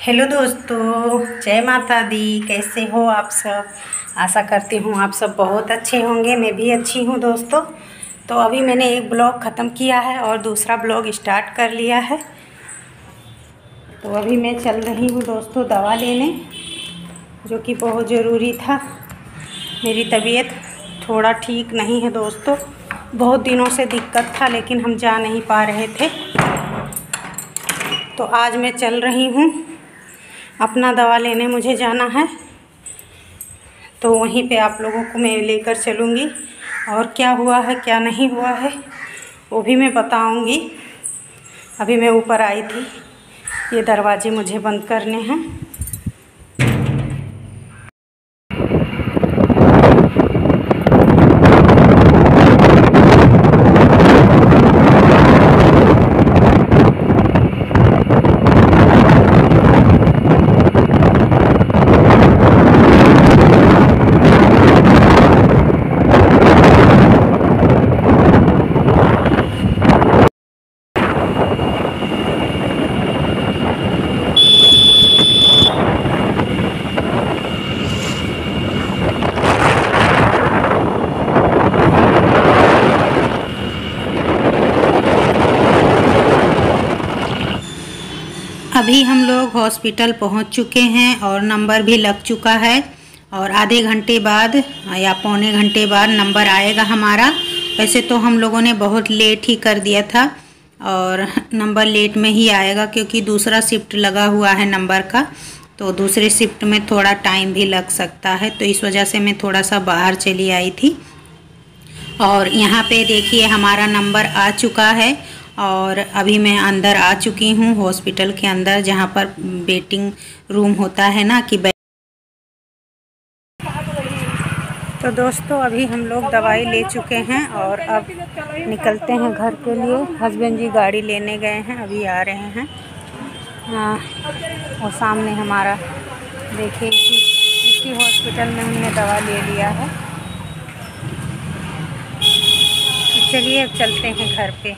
Hello दोस्तों, जय माता दी। कैसे हो आप सब? आशा करती हूँ आप सब बहुत अच्छे होंगे, मैं भी अच्छी हूँ दोस्तों। तो अभी मैंने एक ब्लॉग ख़त्म किया है और दूसरा ब्लॉग स्टार्ट कर लिया है। तो अभी मैं चल रही हूँ दोस्तों दवा लेने, जो कि बहुत ज़रूरी था। मेरी तबीयत थोड़ा ठीक नहीं है दोस्तों। बहुत दिनों से दिक्कत था, लेकिन हम जा नहीं पा रहे थे। तो आज मैं चल रही हूँ। अपना दवा लेने मुझे जाना है। तो वहीं पे आप लोगों को मैं लेकर चलूँगी। और क्या हुआ है, क्या नहीं हुआ है, वो भी मैं बताऊँगी। अभी मैं ऊपर आई थी। ये दरवाज़े मुझे बंद करने हैं। अभी हम लोग हॉस्पिटल पहुँच चुके हैं और नंबर भी लग चुका है और आधे घंटे बाद या पौने घंटे बाद नंबर आएगा हमारा। वैसे तो हम लोगों ने बहुत लेट ही कर दिया था और नंबर लेट में ही आएगा क्योंकि दूसरा शिफ्ट लगा हुआ है नंबर का तो दूसरे शिफ्ट में थोड़ा टाइम भी लग सकता है तो इस वजह से मैं थोड़ा सा बाहर चली आई थी। और यहाँ पे देखिए हमारा नंबर आ चुका है और अभी मैं अंदर आ चुकी हूँ हॉस्पिटल के अंदर, जहाँ पर वेटिंग रूम होता है ना कि तो दोस्तों, अभी हम लोग दवाई ले चुके हैं और अब निकलते हैं घर के लिए। हस्बैंड जी गाड़ी लेने गए हैं, अभी आ रहे हैं। हाँ और सामने हमारा, देखिए, इसी हॉस्पिटल में हमने दवा ले लिया है। चलिए, अब चलते हैं घर पे।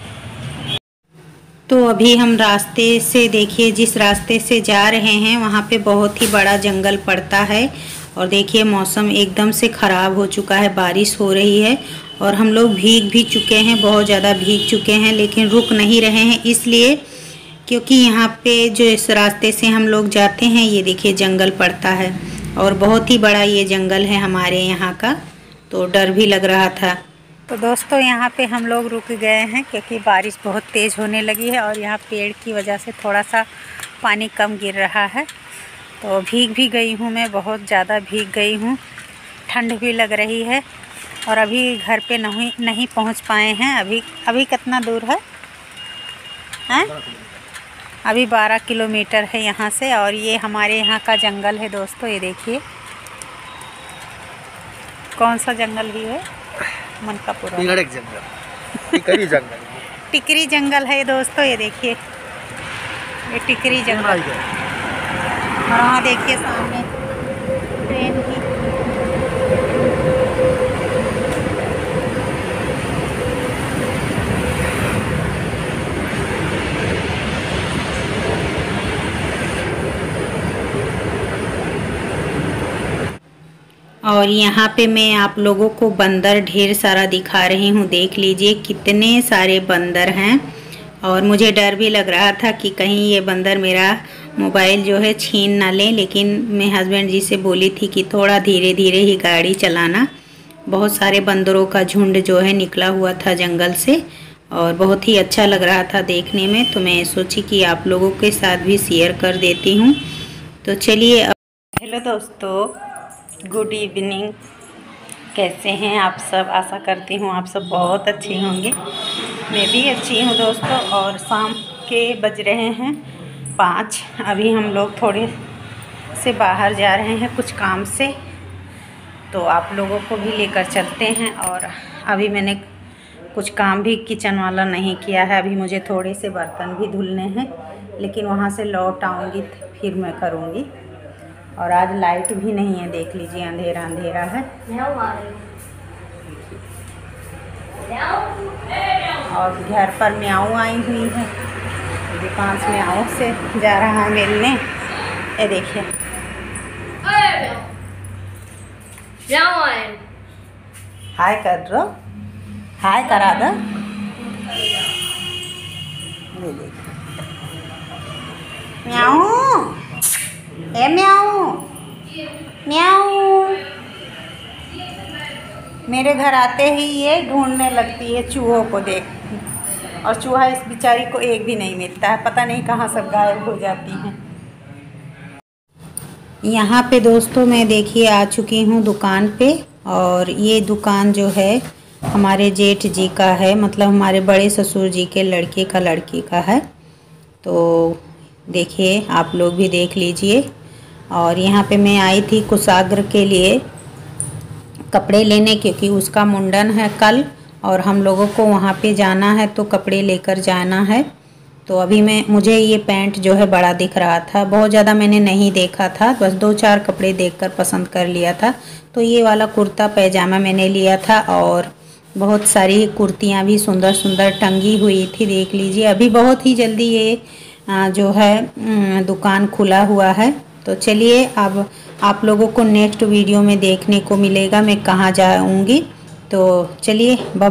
तो अभी हम रास्ते से देखिए, जिस रास्ते से जा रहे हैं, वहाँ पे बहुत ही बड़ा जंगल पड़ता है। और देखिए, मौसम एकदम से ख़राब हो चुका है, बारिश हो रही है और हम लोग भीग भी चुके हैं, बहुत ज़्यादा भीग चुके हैं, लेकिन रुक नहीं रहे हैं इसलिए क्योंकि यहाँ पे जो इस रास्ते से हम लोग जाते हैं, ये देखिए जंगल पड़ता है। और बहुत ही बड़ा ये जंगल है हमारे यहाँ का तो डर भी लग रहा था। तो दोस्तों, यहाँ पे हम लोग रुक गए हैं क्योंकि बारिश बहुत तेज़ होने लगी है और यहाँ पेड़ की वजह से थोड़ा सा पानी कम गिर रहा है। तो भीग भी गई हूँ मैं, बहुत ज़्यादा भीग गई हूँ। ठंड भी लग रही है और अभी घर पे नहीं नहीं पहुँच पाए हैं। अभी अभी कितना दूर है? हैं? अभी बारह किलोमीटर है यहाँ से और ये हमारे यहाँ का जंगल है दोस्तों, ये देखिए। कौन सा जंगल भी है? मनकापुरा जंगल. टिकरी जंगल. टिकरी जंगल है दोस्तों ये देखिए. ये टिकरी जंगल. और वहाँ देखिए सामने ट्रेन की और यहाँ पे मैं आप लोगों को बंदर ढेर सारा दिखा रही हूँ। देख लीजिए कितने सारे बंदर हैं। और मुझे डर भी लग रहा था कि कहीं ये बंदर मेरा मोबाइल जो है छीन ना लें, लेकिन मैं हस्बैंड जी से बोली थी कि थोड़ा धीरे धीरे ही गाड़ी चलाना। बहुत सारे बंदरों का झुंड जो है निकला हुआ था जंगल से, और बहुत ही अच्छा लग रहा था देखने में। तो मैं सोची कि आप लोगों के साथ भी शेयर कर देती हूँ। तो चलिए हेलो दोस्तों गुड इवनिंग कैसे हैं आप सब? आशा करती हूँ आप सब बहुत अच्छे होंगे। मैं भी अच्छी हूँ दोस्तों और शाम के बज रहे हैं पाँच। अभी हम लोग थोड़े से बाहर जा रहे हैं कुछ काम से। तो आप लोगों को भी लेकर चलते हैं और अभी मैंने कुछ काम भी किचन वाला नहीं किया है। अभी मुझे थोड़े से बर्तन भी धुलने हैं, लेकिन वहाँ से लौट आऊँगी, फिर मैं करूँगी। और आज लाइट भी नहीं है, देख लीजिए, अंधेरा अंधेरा है। और घर पर म्याऊ आई हुई है। दुकान से से जा रहा है मिलने। ये देखिए। हाय कर दो हाय करा दो म्याऊ। ए म्याऊ। म्याऊ। मेरे घर आते ही ये ढूँढने लगती है चूहों को देख और चूहा इस बेचारी को एक भी नहीं मिलता है, पता नहीं कहाँ सब गायब हो जाती हैं। यहाँ पे दोस्तों मैं देखिए आ चुकी हूँ दुकान पे, और ये दुकान जो है हमारे जेठ जी का है मतलब हमारे बड़े ससुर जी के लड़के का लड़की का है। तो देखिए आप लोग भी देख लीजिए। और यहाँ पे मैं आई थी कुशाग्र के लिए कपड़े लेने, क्योंकि उसका मुंडन है कल, और हम लोगों को वहाँ पे जाना है तो कपड़े लेकर जाना है। तो अभी मैं, मुझे ये पैंट जो है बड़ा दिख रहा था। बहुत ज़्यादा मैंने नहीं देखा था, बस दो चार कपड़े देखकर पसंद कर लिया था। तो ये वाला कुर्ता पैजामा मैंने लिया था, और बहुत सारी कुर्तियाँ भी सुंदर सुंदर टंगी हुई थी, देख लीजिए। अभी बहुत ही जल्दी ये जो है दुकान खुला हुआ है। तो चलिए अब आप लोगों को नेक्स्ट वीडियो में देखने को मिलेगा, मैं कहाँ जाऊँगी तो चलिए बाय